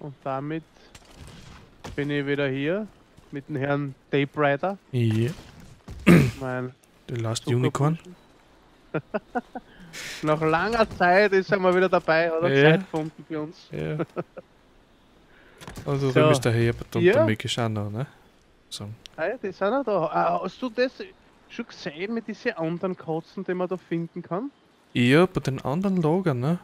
Und damit bin ich wieder hier mit dem Herrn Tape Rider. Ja, Mein the last unicorn. Nach langer Zeit ist er mal wieder dabei, oder? Ja. Zeit gefunden für uns. Ja. Also So. ist der Herbert und Ja. der Micky auch noch, ne? So. Hey, die sind auch da. Ah, Hast du das schon gesehen mit diesen anderen Katzen, die man da finden kann? Ja, bei den anderen Lagern, ne?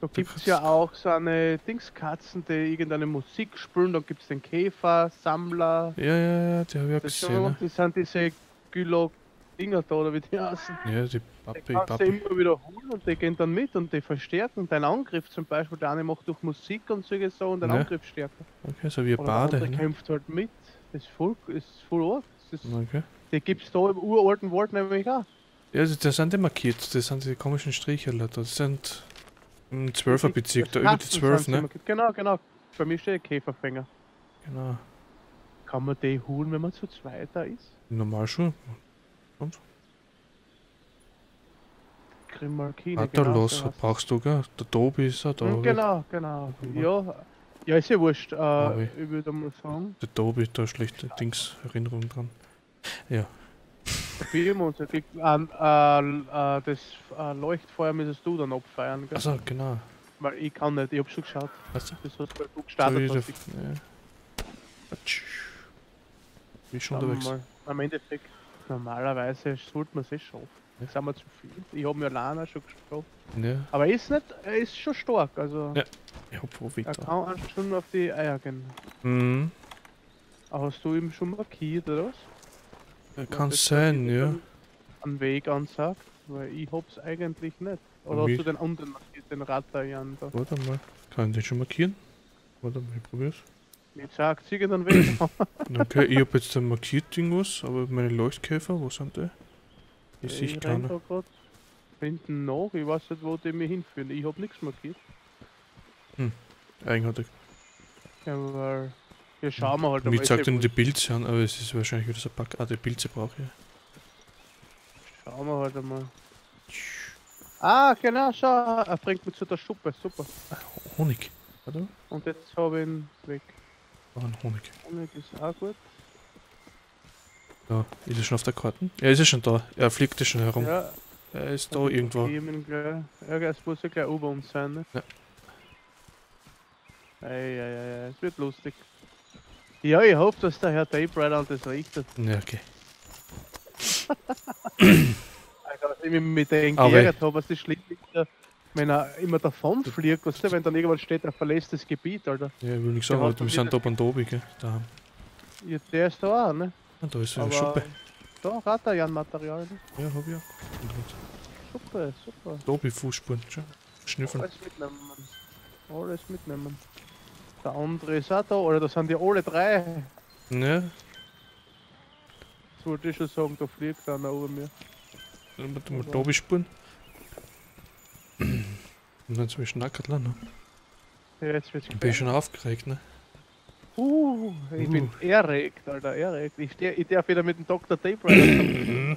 Da gibt es ja auch so eine Dingskatzen, die irgendeine Musik spielen. Dann gibt es den Käfer, Sammler. Ja, ja, ja, die habe ich auch Das, gesehen, ne? das sind diese Gylo-Dinger da, oder wie die heißen. Ja, die Die Papi, kannst du Papi. immer wiederholen und die gehen dann mit und die verstärken deinen Angriff zum Beispiel. Der eine macht durch Musik und solche so und den Ja. Angriff stärker. Okay, so wie ein der Bade, andere ne? kämpft halt mit. Das ist voll, ist voll arg. Das ist, Okay. die gibt es da im uralten Wald nämlich auch. Ja, das, sind die markiert, das sind die komischen Striche, das sind im 12er Bezirk, da über die Katzen 12, sind ne? Genau, genau. Bei mir steht Käferfänger. Genau. Kann man die holen, wenn man zu zweit da ist? Normal schon. Grimalkine. Warte, genau, los, brauchst du, gell? Der Tobi ist er da. Hm, oder? genau, genau. Mhm. Ja, ja, ist ja wurscht. Äh, ich- würde mal sagen, Der Tobi, da schlechte Dings, Erinnerung dran. probieren Ähm, äh, äh, das äh, Leuchtfeuer müsstest du dann abfeiern, gell? Achso, genau. Weil ich kann nicht, ich hab schon geschaut. Weißt du? Das hast du, So gestartet er. hast. Ja. Bin schon unterwegs. mal, am Endeffekt, normalerweise sollte man es eh schaffen. Ja. Sind wir zu viel. Ich habe mir alleine schon geschafft. Ja, Aber er ist nicht, er ist schon stark. Also Ja. ich hab wo er kann schon auf die Eier gehen. Mhm. Aber hast du ihm schon markiert, oder was? Was Kann sein, ja. Einen Weg ansagt, weil ich hab's eigentlich nicht. Oder hast du den anderen markiert, den Ratter-Jan da? Warte mal. Kann ich den schon markieren? Warte mal, ich probier's. Jetzt sagt irgendeinen Weg. Okay, ich hab jetzt dann markiert irgendwas, aber meine Leuchtkäfer, wo sind die? Ich sehe renn keiner. da grad hinten nach, ich weiß nicht, wo die mir hinführen. Ich hab nichts markiert. Eigenartig. Ja, weil. Ja, schauen wir halt Mir ist sagt dann die. Pilze an, aber es ist wahrscheinlich wieder so ein Pack. Ah, die Pilze brauche ich. Schauen wir halt einmal. Ah, genau, schau, er bringt mich zu der Schuppe, super. Honig. Warte mal. Und jetzt habe ich ihn weg. Ah, ein Honig. Honig ist auch gut. Ja, ist er schon auf der Karte? Ja, ist er schon da. Er fliegt ja schon herum. Ja, Er ist da irgendwo. ich ihn gleich. Ja, es muss ja gleich über uns sein, ne? Ja. Eieiei, es wird lustig. Ja, ich hoffe, dass der Herr Tape Rider das richtet. Ja, okay. Also, was ich mit dem geärgert habe, was das schlimm ist, wenn er immer davon fliegt, weißt du, wenn dann irgendwann steht, er verlässt das Gebiet, Alter. Ja, ich will nicht sagen, aber hat wir sind wieder- da beim Tobi, gell? Da. Ja, der ist da auch, ne? Ah, da ist eine Aber Schuppe. da Ratterjan-Material, ne? Ja, hab ich auch. Super, super. Tobi Fußspuren. Schau. Schnüffeln. Alles mitnehmen. Alles mitnehmen. Der andere ist auch da, oder da sind die alle drei. Ja, Das wollte ich schon sagen, da fliegt einer über mir. dann dem Aber- Tobi Spuren. Und dann zum Schnackert ne? Ja, jetzt wird's Ich bin schon aufgeregt, ne? Uh, ich bin Uh. erregt, Alter, erregt. Ich, steh, ich darf wieder mit dem Dr. Tape.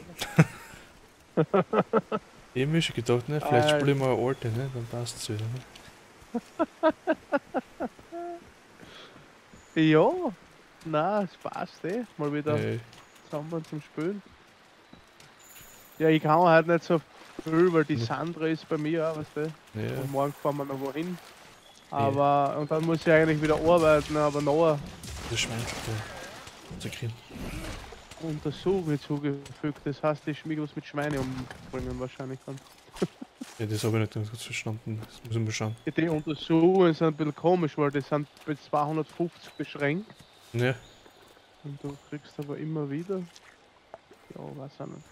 Ich hab mir schon gedacht, ne? Vielleicht spiele ich mal eine alte, ne? Dann passt's wieder, ne? ja, na, es passt eh. Mal wieder Ja, zusammen zum Spielen. Ja, ich kann halt nicht so viel, weil die Ja. Sandra ist bei mir auch, weißt du. ja. Und morgen fahren wir noch wohin. Aber, und dann muss ich eigentlich wieder arbeiten, aber noch Das Schwein da zu kriegen. Untersuchung zugefügt. Das heißt, ich schmiege was mit Schweine umbringen wahrscheinlich dann. Ja, das habe ich nicht ganz kurz verstanden. Das muss ich mal schauen. Die Untersuchungen sind ein bisschen komisch, weil die sind bei 250 beschränkt. Ja, Und du kriegst aber immer wieder. Ja, weiß auch nicht.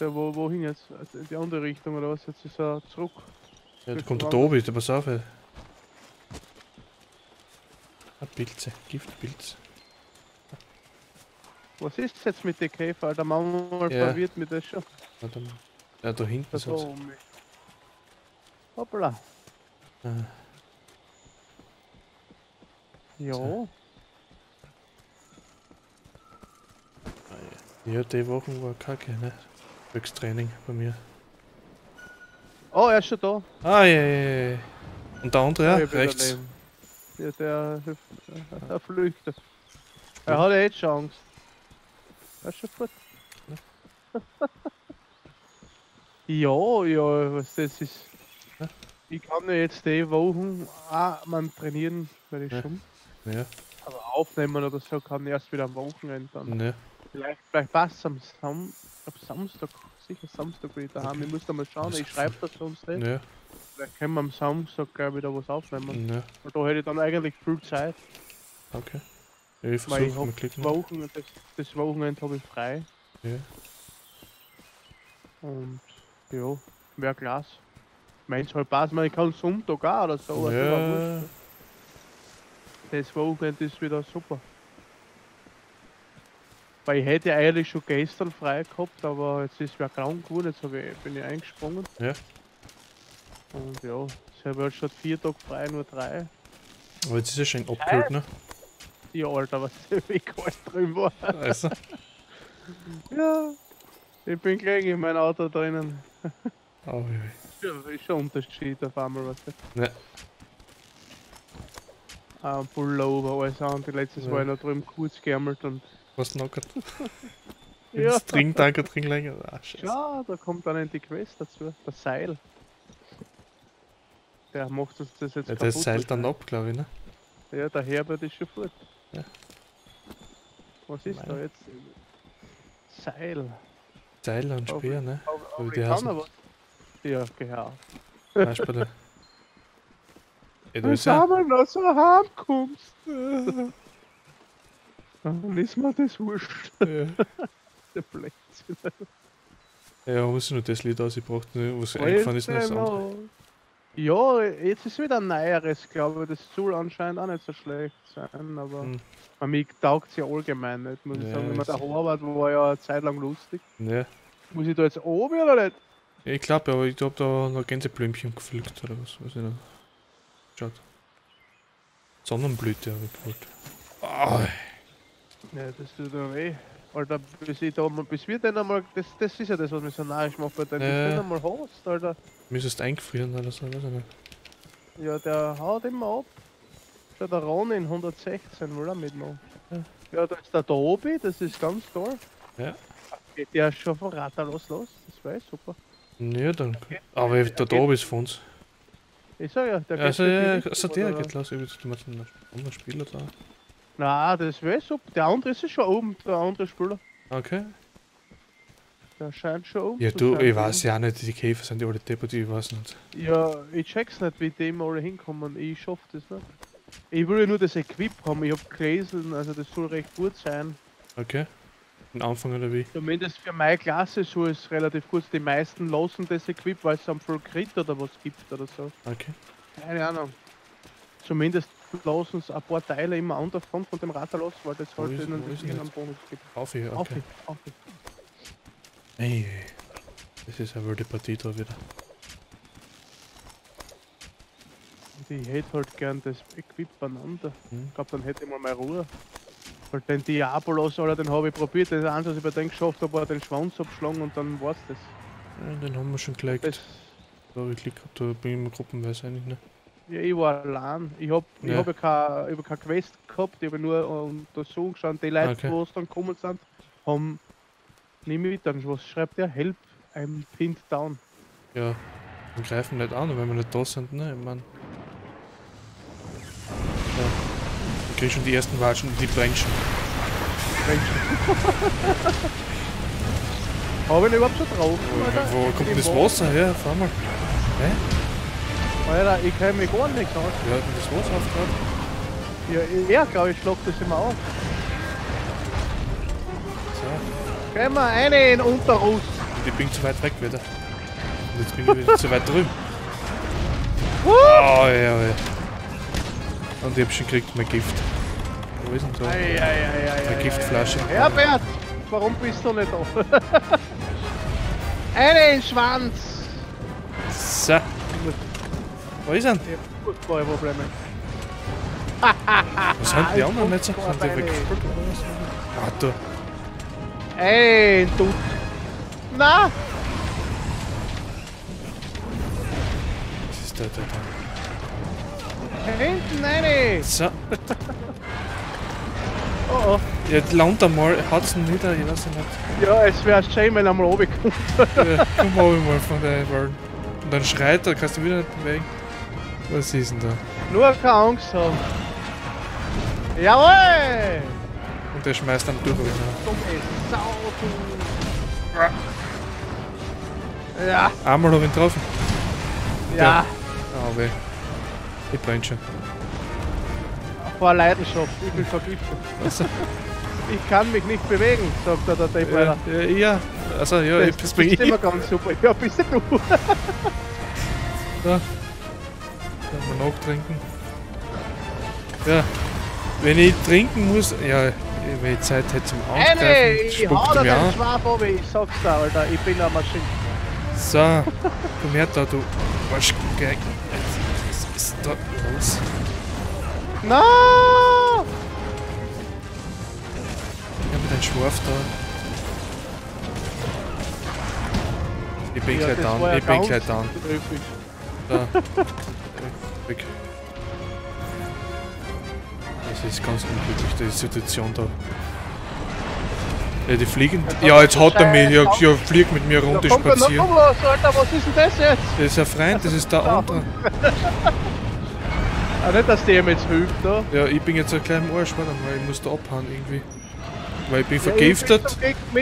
Der, wo, wohin jetzt? Also in die andere Richtung oder was? Jetzt ist er zurück. ja da kommt der Tobi, der pass auf. ey. Ah, Pilze, Giftpilz. Was ist jetzt mit den Käfer? Der Mann Ja. verwirrt mich das schon. Warte mal. Ja, da hinten ist was. Hoppla. Ah, Ja. So. Ja, die Wochen war kacke, ne? Training bei mir. Oh, er ist schon da. Ah, ja, ja, ja. Und der andere, ja, bin rechts. Ja, der, der, der flüchtet. Er hat ja jetzt schon Angst. Er ist schon gut. ja, ja, was das ist. Ja. Ich kann ja jetzt die Wochen auch man trainieren, weil ich Ja. schon. Ja, Aber aufnehmen oder so kann ich erst wieder am Wochenende dann. ne. Vielleicht, vielleicht passt am Sam Samstag, sicher Samstag ich daheim. Okay. Ich muss da mal schauen, ich schreibe das sonst nicht. Ne, Vielleicht können wir am Samstag gleich wieder was aufnehmen. ne. Und da hätte ich dann eigentlich viel Zeit. Okay. Ja, ich versuche mal klicken. Wochen, das, das Wochenende habe ich frei. Ja. Und ja, wäre klasse. Meins halt passt, man, ich kann Sonntag auch oder so. war Ja. Das Wochenende ist wieder super. Weil ich hätte eigentlich schon gestern frei gehabt, aber jetzt ist wer krank geworden, jetzt ich, bin ich eingesprungen. Ja. Und ja, ich habe halt statt vier Tage frei, nur drei. aber jetzt ist ja schon abgehört, ne? Ja, Alter, was der Weg alles drin war. Also, Ja, ich bin gleich in mein Auto drinnen. Oh, ja. Ja, ist schon ein Unterschied auf einmal, was du. Ja. Ah, Pullover, alles andere. Letztes Ja. Mal noch drüben kurz geärmelt und. Was knockert? Ja. Das Trinktanker drin länger. Ah, scheiße. Ja, da kommt dann die Quest dazu. Das Seil. Der macht uns das jetzt Ja, das kaputt seilt dann wahrscheinlich. ab, glaube ich, ne? Ja, der Herbert ist schon fort. Ja. Was ist da Nein. jetzt? Seil. Seil und Speer, ne? Aber, Aber aber die ich heißen- aber. Ja, genau. Du, bei der. Ja, da Wenn ist du ja. einmal noch so heimkommst, dann ist mir das wurscht. Ja, Der Blödsinn. ja muss ich nur das Lied ausgebracht, ne? Was eingefallen ist, noch das andere. Ja, jetzt ist wieder ein neueres, glaube ich. Das soll anscheinend auch nicht so schlecht sein, aber Hm. bei mir taugt es ja allgemein nicht, muss ich Ja, sagen. Wenn man ist- der Horvath war ja eine Zeit lang lustig. Ne. Muss ich da jetzt oben oder nicht? Ja, ich glaube, aber ich habe da noch Gänseblümchen gepflückt oder was, weiß ich nicht. Schaut. Sonnenblüte habe ich gewollt. Ah, Ja, das tut mir weh. Alter, bis ich da mal, bis wir den einmal, das, das ist ja das, was mich so narrisch macht, weil den, bis Ja. du den einmal hast, Alter. müsstest eingefrieren oder so, weiß ich nicht. Ja, der haut immer ab. Schau, der Ronin 116 will er mitmachen. Ja. Ja, da ist der Tobi, das ist ganz toll. Ja. Geht der schon von Rattalos los, das war super. Ja, dann. Aber der da ist von uns. Ich sag ja, der geht Also, ja, also der geht los. Ich will du meinst einen anderen Spieler da. Na, das wäre super. Der andere ist schon oben, der andere Spieler. Okay. Der scheint schon oben Ja, du, ich weiß ja nicht, die Käfer sind die alle deppert, ich weiß nicht. Ja, ich check's nicht, wie die alle hinkommen. Ich schaff das nicht. Ich will ja nur das Equip haben. Ich hab gelesen, also das soll recht gut sein. Okay. Den Anfang oder wie? Zumindest für meine Klasse soll es relativ gut. Die meisten lassen das Equip, weil es am Full Crit oder was gibt oder so. Okay. Keine Ahnung. Zumindest lassen es ein paar Teile immer an der Front von dem Radar los, weil das halt ist- ihnen das Bonus gibt. Auf hier, Auf, okay. auf. Ey, das ist eine wilde Partie da wieder. Ich hätte halt gern das Equip beieinander. Hm. Ich glaube, dann hätte ich mal meine Ruhe. Weil den Diabolos, Alter, den habe ich probiert. Das Einzige, was ich bei dem geschafft habe, war den Schwanz abschlagen und dann war's das. Ja, den haben wir schon gleich. Da habe ich Glück gehabt, da bin ich immer gruppenweise eigentlich, ne? Ja, ich war allein. Ich habe ich Ja. hab ja keine, ich hab keine Quest gehabt, ich habe nur untersucht geschaut. Die Leute, Okay. die dann gekommen sind, haben nicht mit. Dann was schreibt der? Help, I'm pinned down. Ja, wir greifen nicht an, wenn wir nicht da sind, ne? Ich mein. Ja. Ich krieg schon die ersten Watschen, die Bränchen. Habe ich überhaupt schon drauf? Wo, wo kommt denn das Wasser her? Fahr mal. Alter, ich kann mich gar nicht aus. Wer hat denn das Wasser aufgehört? Ja, er, glaube ich, schlagt das immer auf. So. Gehen wir eine in Unterruss. Und ich bin zu weit weg wieder. Und jetzt bin ich wieder zu weit drüben. Oh, ja, ja. Und ich hab schon gekriegt mein Gift. Wo ist denn da? Ei, ei, ei, ei, Eine ei, Giftflasche. Herbert, warum bist du nicht da? eine in den Schwanz. So. Wo ist er? Ich hab Fußballprobleme. Was sind die anderen ich nicht so? Sind die mal weggespült oder was? Ah, da. Ein Dutt. Na, Das ist der, der, der. Hinten rein! So, Oh oh. jetzt landet einmal, hat's ihn nieder, ich weiß nicht. Ja, es wäre schön, wenn er mal runterkommt. Ja, komm mal mal von der Welt. Und dann schreit er, kannst du wieder nicht bewegen. Was ist denn da? Nur keine Angst haben. Jawohl! Und der schmeißt dann durch. Dumme Sau. Ja, Einmal hab ich ihn getroffen. ja. Ah, weh. Ich brenn schon. Vor Leidenschaft, ich bin vergiftet. Also, Ich kann mich nicht bewegen, sagt er der Depp ja, ja, also ja, ich, das bin ich. ist immer ganz super. Ja, bist du. Da. Kann man nachtrinken. Ja. Wenn ich trinken muss, ja, wenn ich Zeit hätte zum Angreifen, ich hau spuckt er mir den an. Schwab ab, ich sag's dir, Alter. Ich bin eine Maschine. So, komm her da, du Arschgeig. Was ist da los? No! Ich hab den Schwarf da. Ich bin gleich das down, ja ich bin gleich down. Da. Weg. Das ist ganz unglücklich, die Situation da. Ja, die fliegen. Ja, jetzt hat er mich. Ja, ja fliegt mit mir runter Ja, spazieren. Alter, was ist denn das jetzt? Das ist ein Freund, das ist der andere. Ah, nicht, dass der ihm jetzt hilft, da. Ja, ich bin jetzt ein kleiner Arsch, warte mal, ich muss da abhauen irgendwie. Weil ich bin Ja, ich vergiftet,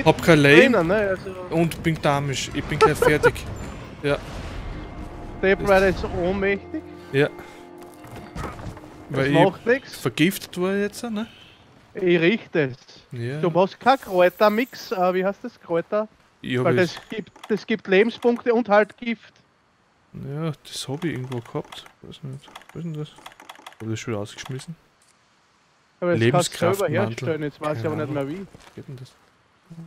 hab kein Leben ne? Also, und bin damisch. Ich bin gleich fertig. der war jetzt ohnmächtig. Ja. Das Weil ich macht nichts. vergiftet war jetzt, ne? Ich richte es. Ja. Du brauchst kein Kräutermix, äh, wie heißt das? Kräuter? Ich Weil es- das gibt, das gibt Lebenspunkte und halt Gift. Ja, das habe ich irgendwo gehabt. Weiß nicht. Was ist denn das? Hab das schon rausgeschmissen? Aber das kannst du selber herstellen, jetzt weiß ich Keine aber nicht mehr wie. Geht denn das?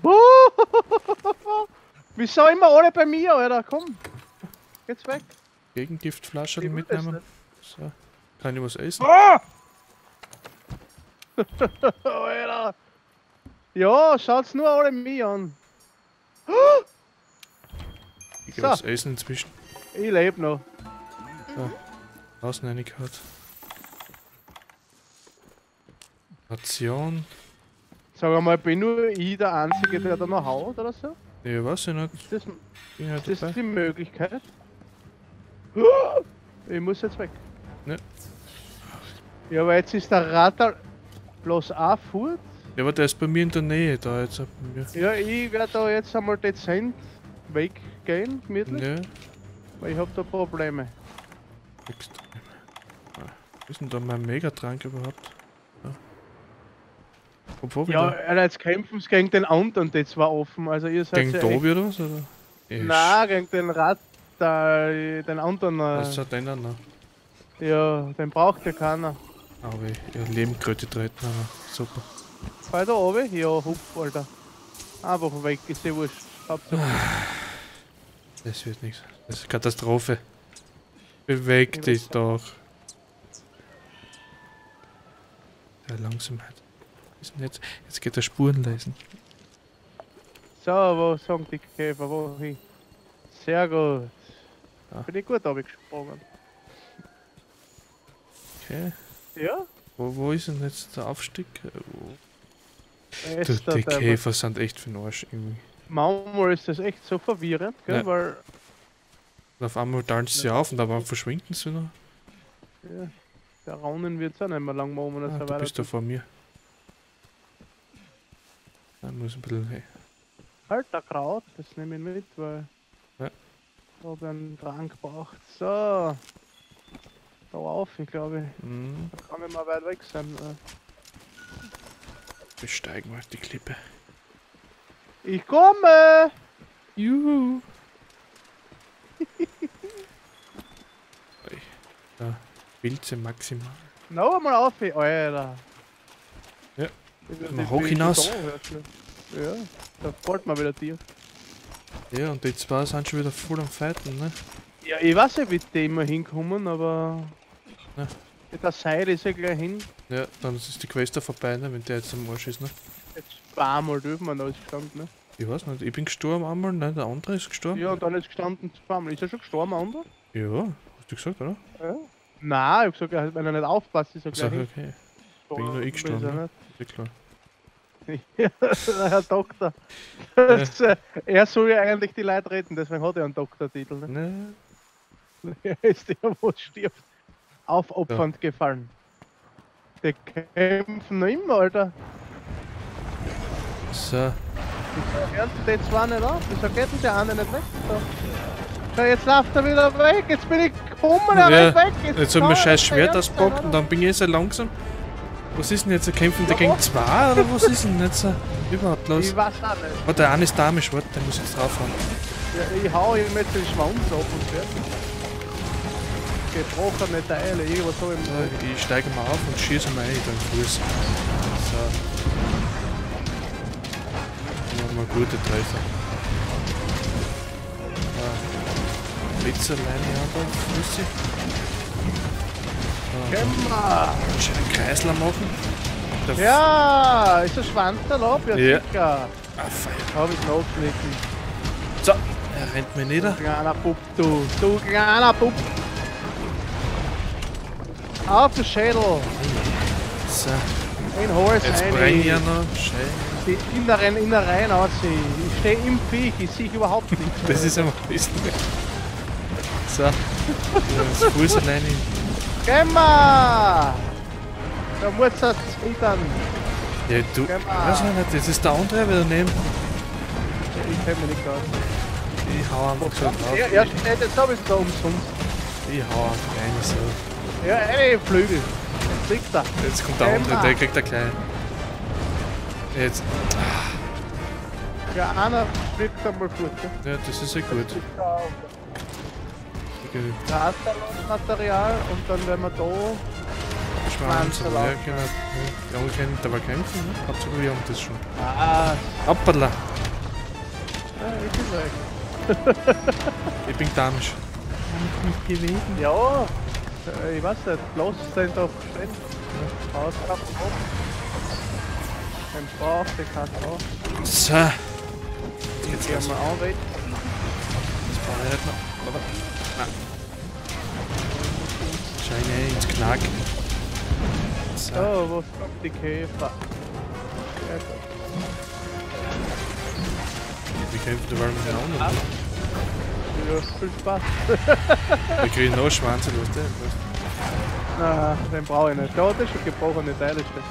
Wieso immer alle bei mir, Alter? Komm. Geht's weg. Gegengiftflasche mitnehmen. So. Kann ich was essen? Ah! Alter. Ja, schaut's nur alle mich an. Ich geh So. was essen inzwischen. Ich lebe noch. Außen reingehört. Ration. Sag einmal, bin nur ich der Einzige, der da noch haut oder so? Ja, weiß ich nicht. Ist das, halt ist das die Möglichkeit? Ich muss jetzt weg. Ne. Ja, aber jetzt ist der Radar bloß auch fort. Ja, aber der ist bei mir in der Nähe da jetzt. Ja, ich werde da jetzt einmal dezent weggehen, gemütlich, Ja, weil ich habe da Probleme. extrem. Ah, Was ist denn da mein Megatrank überhaupt? Ja. Obwohl Ja. Alter, jetzt kämpfen sie gegen den anderen, die zwei offen. Also ihr seid Gegen ja Tobi oder was? Oder? Nein, gegen den Radar, den anderen. Was der denn noch? ja, den braucht ja keiner. Aber ihr Lebenkröte treten, aber super. Fall da oben? Ja, hupf, Alter. Einfach weg, ist ja wurscht. Hauptsache. Das wird nichts. Das ist Katastrophe. Beweg Ich dich doch. Der ist denn jetzt? Jetzt geht er Spuren lesen. So, wo sagen die Käfer? Wo hin? Sehr gut. Ja. Bin ich gut abgesprungen. Okay. Ja? Wo, wo ist denn jetzt der Aufstieg? Er Du, die Käfer sind echt für den Arsch irgendwie. Manchmal ist das echt so verwirrend, gell? Ja. Weil Und auf einmal teilen sie auf und dann verschwinden sie wieder. ja, der Raunen wird es auch nicht mehr lang machen, wenn Ah, so du bist da weiter. vor mir. Da muss ein bisschen. Hey. Der Kraut, das nehme ich mit, weil Ja. Ich habe einen Trank gebraucht. So. Da auf, ich glaube, Mhm. da kann ich mal weit weg sein. Besteigen wir die Klippe. Ich komme! Juhu! Da, Pilze maximal. Noch einmal auf, Alter. Ja. Das Mal hoch hinaus. Ja, da fällt mir wieder tief. Ja, und die zwei sind schon wieder voll am Fighten, ne? Ja, ich weiß nicht, wie die immer hinkommen, aber. Ja. Der Seil ist ja gleich hin. Ja, dann ist die Quest da vorbei, ne? Wenn der jetzt am Arsch ist, ne? Jetzt zweimal dürfen wir ist gestanden, ne? Ich weiß nicht, ich bin gestorben einmal, ne? Der andere ist gestorben. Ja, und dann ist gestanden zweimal. Ist er schon gestorben, der andere? Ja, hast du gesagt, oder? Ja. Nein, ich hab gesagt, wenn er nicht aufpasst, ist er Sag, gleich okay. hin. bin nur ich er ne? Ja, klar. Ja, Herr Doktor. Das, äh, er soll ja eigentlich die Leute retten, deswegen hat er einen Doktortitel. Ne? Ne, Er ist der, wo stirbt. Aufopfernd gefallen. Die kämpfen noch immer, Alter. so. Wieso hören die zwei nicht auf? Wieso geht denn der eine nicht weg? So. Jetzt läuft er wieder weg. Jetzt bin ich gekommen, er Ja, rennt weg. Jetzt haben wir scheiß er Schwert ausgepackt und dann bin ich so langsam. Was ist denn jetzt? Kämpfen Ja, gegen zwei oder was ist denn jetzt so überhaupt los? Ich weiß auch nicht. Oh, der eine ist damisch, warte, der muss jetzt draufhauen. Ja, ich hau ihm jetzt den Schwanz ab und fertig. Gebrochene Teile, irgendwas so im. So, ich steige mal auf und schieße mal ein beim Fuß. So. Wir gute Treffer. Ah. Blitzerleine haben wir, Fussi. Kämmer! Schönen Kreisler machen. Der Ja, ist der Schwanz dann ab? Ja, Ja. sicher. Ah, feier. Hab ich nachgeschnitten. So, er rennt mir nieder. Du kleiner Bub, du. Du kleiner Bub. Auf den Schädel. So, In Hals jetzt rein. brenne ich ja noch. Scheiße. Die inneren Innereien aussehen. Ich stehe im Viech, ich sehe überhaupt nichts. Das ist einmal ein bisschen. So, das Fuß alleine. Gemma! Da muss er zittern. Ja, du, weiß ich nicht, jetzt ist der andere wieder neben. Ich kenn mich nicht aus. Ich hau einfach so drauf. Er steht jetzt sowieso umsonst. Ich hau einfach rein, so. Ja, ey, Flügel. Jetzt liegt er. Jetzt kommt der Geh andere, der kriegt der kleine. Jetzt, Ja, einer fliegt einmal gut. ja, das ist ja gut. Material und dann werden wir da. Schwanz, ja, genau. Ja, wir können dabei kämpfen, ne? Hauptsache wir haben das schon. Ah, Hoppala, ja, ich bin weg. ich bin damisch. Kann ich mich bewegen? Ja, äh, ich weiß nicht, bloß sind doch schön. Auskraft ab. Ein Bauch, der kann auch. So, Jetzt gehen wir anreden. das brauche ich nicht noch. Scheine ins Knack. So, Oh, wo kommt die Käfer? Gut. wir kämpfen dabei miteinander. ne? Ja, viel Spaß. Wir kriegen noch Schwanz, was der? Na, den brauche ich nicht. Da hat er schon gebrochene Teile stehen.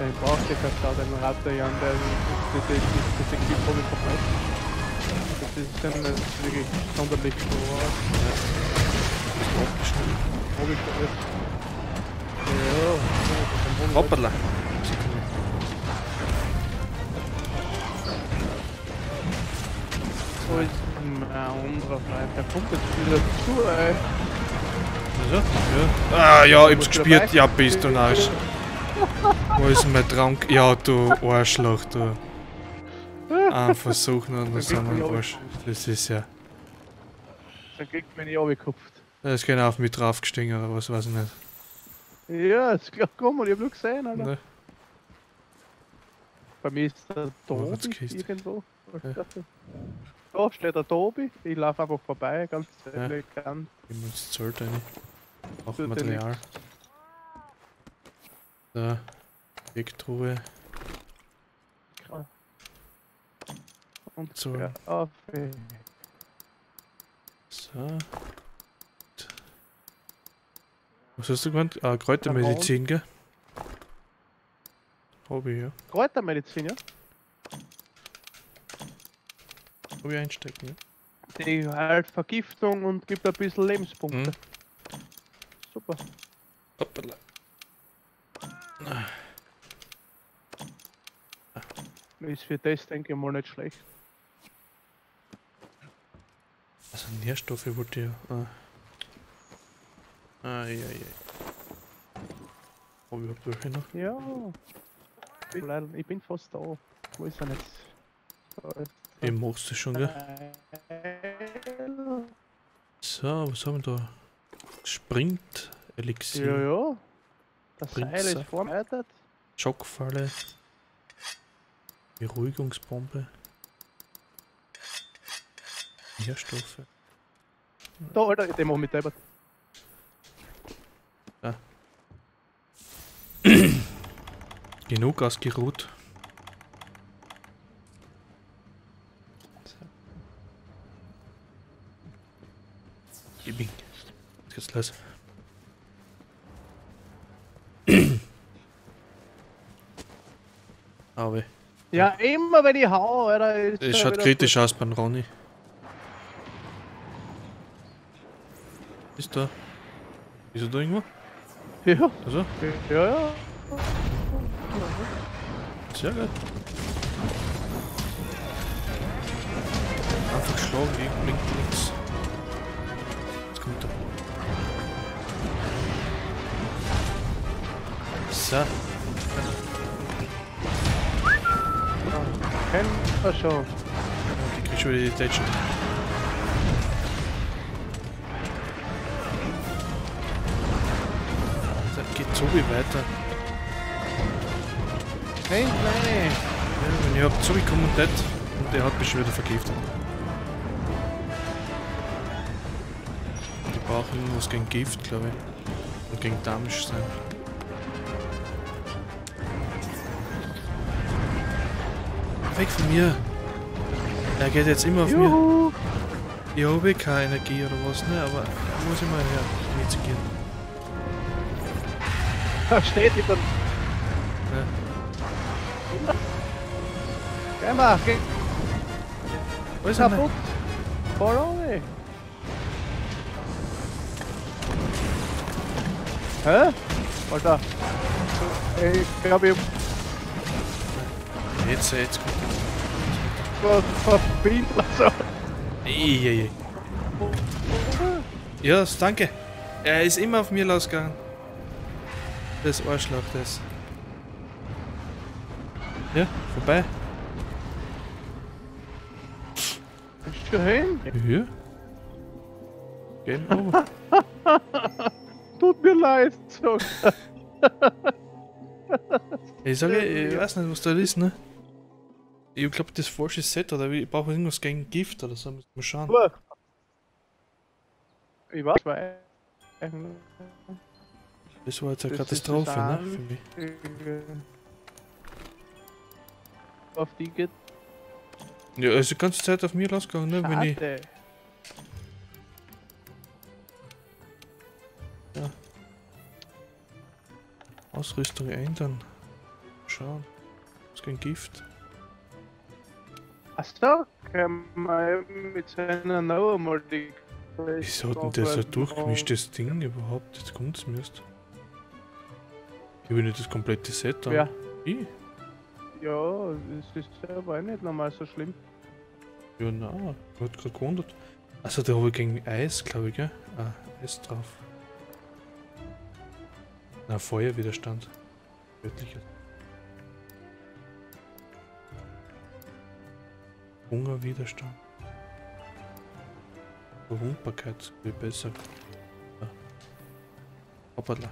Den braucht ihr keinen Stau, den Raptor-Jan, der das, das, das, das Das ist dann nicht wirklich sonderlich so aus. Abgeschnitten. Habe ich jetzt. Ja, hab Hoppala. Wo ist denn ein anderer Fleisch? Der kommt jetzt wieder zu, ey. Ja. Ah ja, ich hab's gespielt. Ja, bist du narrisch. Wo ist mein Trank? Ja, du Arschloch, du. Ein Versuch noch, dann sind wir Arsch. Das ist ja. Dann kriegt man nicht abgekupft. Da ist keiner auf mich draufgestiegen oder was, weiß ich nicht. Ja, ist klar, komm mal, ich hab nur gesehen, Alter. Ne? Bei mir ist der Tobi irgendwo. Ja. Da steht der Tobi, ich laufe einfach vorbei, ganz Ja. elegant. Gehen wir ins Zelt rein. Auch Material. Da. Wegtruhe. Und So. ja, auf. So. Was hast du gemeint? Ah, Kräutermedizin, gell? Ich, ja. Kräutermedizin, ja? Ich einstecken, ja. Die heilt Vergiftung und gibt ein bisschen Lebenspunkte. Mhm. Super. Hoppala. Ist für das, denke ich mal, nicht schlecht. Also Nährstoffe wollte ich ja. Ah. Ah, ja, ja. Hab ich überhaupt welche noch? Ja. Leider, ich bin fast da. Wo ist er jetzt? Da er. Ich machst du schon, gell? So, was haben wir da? Sprint, Elixier, Ja, ja. Das Seil Bringt's. ist vorbereitet. Schockfalle, Beruhigungsbombe, Nährstoffe. Da, Alter, den mach mit Deibert. Ja. Genug ausgeruht. Gib Jetzt los. Aber. Ja, immer wenn ich hau, Alter. Es schaut kritisch aus beim Ronny. Da? Ist er da irgendwo? Ja, Also, ja, ja. sehr gut. Einfach schlagen, gegen blinkt nichts. Jetzt kommt er. So, Kennen wir schon. die kriegst schon wieder die Tätschen. Wie weiter. Nein, nein. Ja, wenn ich hab zurückgekommen und nicht, und der hat mich schon wieder vergiftet. Die brauchen irgendwas gegen Gift, glaube ich. Und gegen Damage sein. Weg von mir! Er geht jetzt immer auf mir. Juhu. Ich habe keine Energie oder was, ne? Aber muss ich mal her, mitzugehen. Da steht jemand. Ja. Geh mal, geh Wo ist er kaputt. Voll ohne. Hä? Alter. Ich glaube, ich Jetzt, jetzt kommt ver verbinden so. er. Eieiei. Ja, danke. Er ist immer auf mir losgegangen. Das Arschloch, das. Ja, vorbei. Bist du hin? Ja. Gehen over. Tut mir leid. So. Ich sage, ich weiß nicht, was da ist, ne? Ich glaube, das falsche Set oder ich brauche irgendwas gegen Gift oder so. Müssen wir schauen. Ich weiß, weil. Das war jetzt eine Das ist Katastrophe, ne? Für mich. Auf die geht. Ja, also die ganze Zeit auf mir losgegangen, ne? Wenn ich. Schade. Ausrüstung ändern. Schauen. Was gegen Gift. Achso, kann man mit seiner noch einmal die. Wieso hat denn der so ein durchgemischtes Ding überhaupt? Jetzt kommt's mir erst. Ich will nicht das komplette Set haben. Ja, Ich? ja, es ist aber auch nicht normal so schlimm. Ja. Ich hab gerade gewundert. Also, da habe ich gegen Eis, glaube ich, gell? Ah, Eis drauf. Na, Feuerwiderstand. Göttlicher. Hungerwiderstand. Verwundbarkeit wird besser. Ja. Hoppala.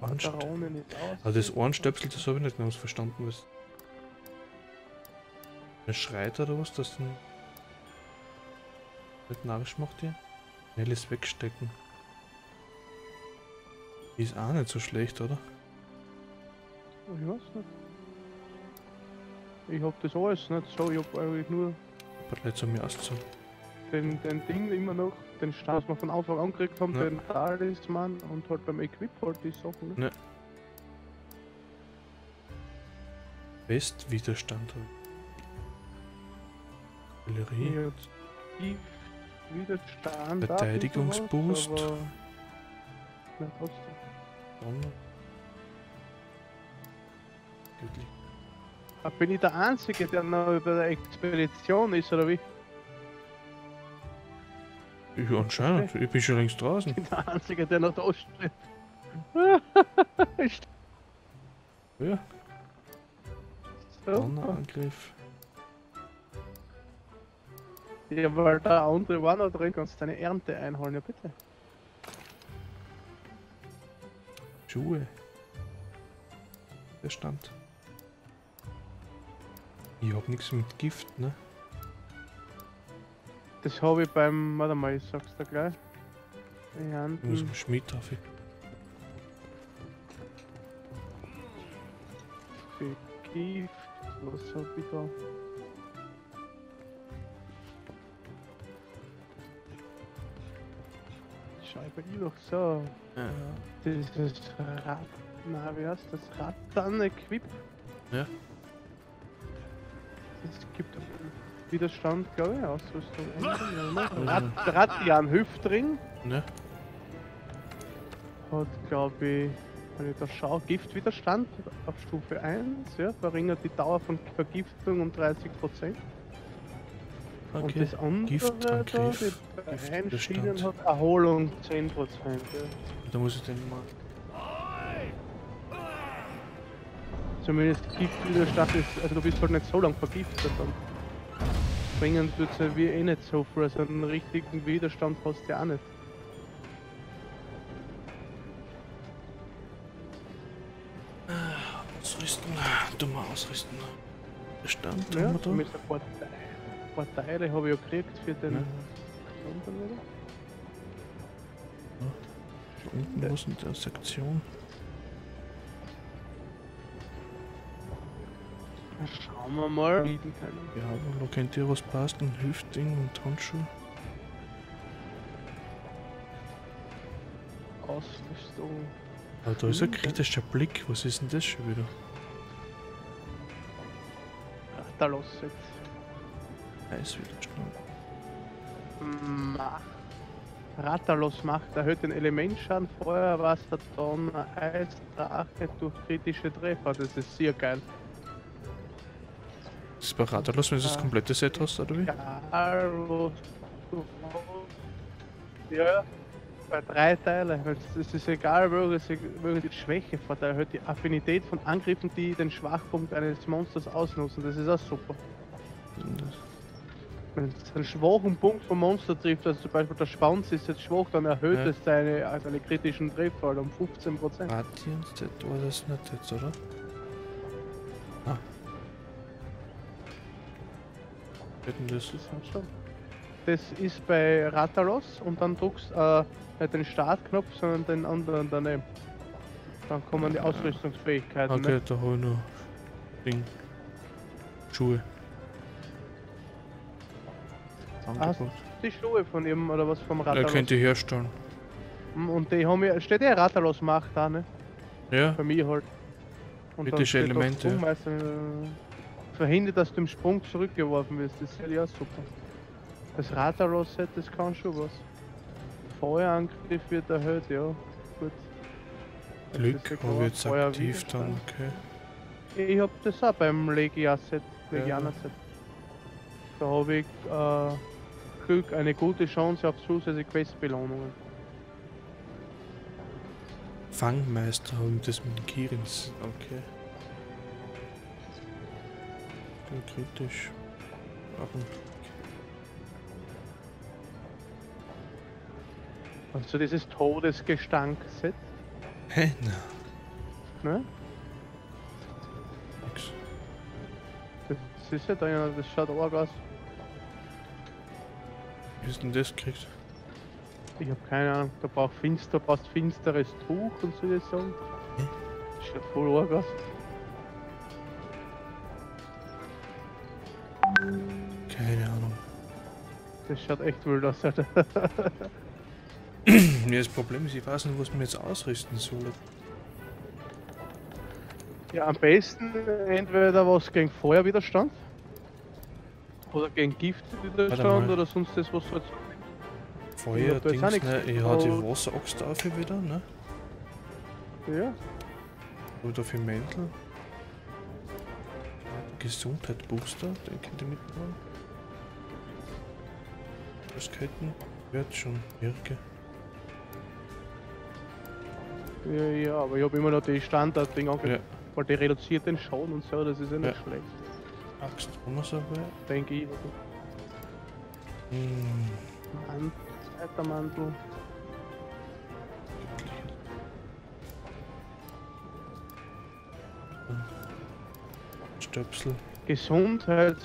Aus. also das Ohrenstöpsel, das habe ich nicht ganz verstanden, was. Er schreit oder was, das dann nicht narrisch macht hier? Schnelles Wegstecken. Ist auch nicht so schlecht, oder? Ich weiß nicht. Ich hab das alles nicht so, ich hab eigentlich nur Nicht so mir auszusagen. den, den Ding immer noch, den Start, was wir von Anfang an gekriegt haben, Ja. den Talisman und halt beim Equip halt die Sachen. Ne? Westwiderstand. Artillerie. Widerstand. Verteidigungsboost. Aber na, trotzdem. Göttlich. Bin ich der Einzige, der noch über der Expedition ist, oder wie? Ja, anscheinend. Ich bin schon längst draußen. Ich bin der Einzige, der noch da steht. Ist Ja, so. Donnerangriff. Ja, weil der andere war noch drin, kannst du deine Ernte einholen, ja bitte. Schuhe. Der stand. Ich hab nichts mit Gift, ne? Das habe ich beim. Warte mal, ich sag's dir gleich. Ich muss im Schmied drauf. für Gift. Was hab ich da? Scheibe ich doch so. Ja. Dieses Rad. Na, wie heißt das? Rattan-Equip? Ja. Es gibt Widerstand, glaube ich, Ausrüstung. Ratian Hüftring Ne? hat, glaube ich, wenn ich da schaue, Giftwiderstand auf Stufe 1, ja, verringert die Dauer von Vergiftung um 30%. Und Okay. das andere Giftangriff, da, die Giftwiderstand. Hat Erholung 10%. Ja. Da muss ich den mal. Zumindest Giftwiderstand ist, also du bist halt nicht so lang vergiftet dann. Bringen tut ja wie eh nicht so viel, also einen richtigen Widerstand hast du ja auch nicht. Ausrüsten. Du mal ausrüsten. Bestand Ja, haben wir da. mit ein paar, ein paar Teile habe ich ja gekriegt für den Ja. Da unten was in der Sektion. Schauen wir mal. Ja, aber da könnt ihr was passt. Ein Hüftding und Handschuh. Ausrüstung. Aber da ist ein kritischer Blick. Was ist denn das schon wieder? Ratalos jetzt. Eiswiderstand. Macht. Ratalos macht erhöht den Elementschaden, Feuer, Wasser, Donner, Eis, Drache durch kritische Treffer. Das ist sehr geil. Das Radarlos, wenn du das komplette Set hast, oder wie? Ja. Bei drei Teile. Es ist egal, welche, welche Schwäche vor der erhöht die Affinität von Angriffen, die den Schwachpunkt eines Monsters ausnutzen. Das ist auch super. Wenn es einen schwachen Punkt vom Monster trifft, also zum Beispiel der Schwanz ist jetzt schwach, dann erhöht Ja. es seine, also seine kritischen Treffer um 15%. Radiant Set war das nicht jetzt, oder? Ah. Hätten das. Das ist bei Ratalos und dann druckst äh, nicht den Startknopf, sondern den anderen daneben. Dann kommen die Ausrüstungsfähigkeiten. Okay, Ne? da habe ich noch Ding. Schuhe. Angebot. Die Schuhe von ihm oder was vom Er Ratalos. könnte herstellen. Mm, Und die haben ja, steht ja Ratalos macht da, ne? Ja, Bei mir halt. Und dann Kritische Elemente, äh, verhindert, dass du im Sprung zurückgeworfen wirst. Das ist ja super. Das Ratalos-Set, das kann schon was. Feuerangriff wird erhöht, ja. Gut. Das Glück ja habe jetzt aktiv dann, okay. Ich hab das auch beim Legia-Set, Legianer-Set. Da habe ich äh, Glück, eine gute Chance auf zusätzliche Questbelohnungen. Fangmeister haben das mit Kirins. Okay. Ja, kritisch. Warum? Also dieses Todesgestank-Set, Hä? Na, ne? nix. Das ist ja da, ja, das schaut arg aus. Wie ist denn das gekriegt? Ich habe keine Ahnung, da braucht finster, brauchst finsteres Tuch und so das sagen. Hä? Das schaut voll arg aus. Das schaut echt wild aus. Alter. Ja, das Problem ist, ich weiß nicht, was man jetzt ausrüsten soll. Ja, am besten entweder was gegen Feuerwiderstand oder gegen Giftwiderstand oder sonst das, was halt Feuer, hab da jetzt Dings, auch nichts ne? Ich hau die. Wasseraxt hier wieder, ne? Ja, Oder für Mäntel. Gesundheit Booster, den könnt ihr mitnehmen. Das könnten wird schon wirke. ja, ja, aber ich habe immer noch die Standard-Ding angeguckt, Ja. weil die reduziert den Schaden und so, das ist ja nicht Ja. schlecht, Axt haben wir so dabei. denke ich. Hm, Mann, zweiter Mantel. Stöpsel. Gesundheit